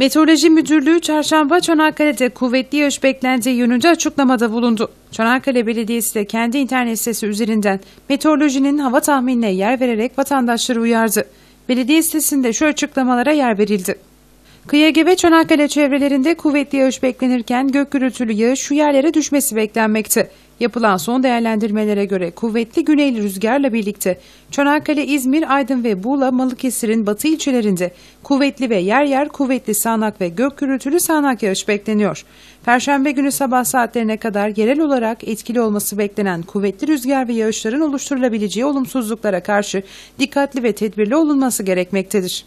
Meteoroloji Müdürlüğü çarşamba Çanakkale'de kuvvetli yağış beklendiği yönünde açıklamada bulundu. Çanakkale Belediyesi de kendi internet sitesi üzerinden meteorolojinin hava tahminine yer vererek vatandaşları uyardı. Belediye sitesinde şu açıklamalara yer verildi. Kıyı ve Çanakkale çevrelerinde kuvvetli yağış beklenirken gök gürültülü yağış şu yerlere düşmesi beklenmekte. Yapılan son değerlendirmelere göre kuvvetli güneyli rüzgarla birlikte Çanakkale, İzmir, Aydın ve Buğla, Balıkesir'in batı ilçelerinde kuvvetli ve yer yer kuvvetli sağanak ve gök gürültülü sağanak yağış bekleniyor. Perşembe günü sabah saatlerine kadar yerel olarak etkili olması beklenen kuvvetli rüzgar ve yağışların oluşturulabileceği olumsuzluklara karşı dikkatli ve tedbirli olunması gerekmektedir.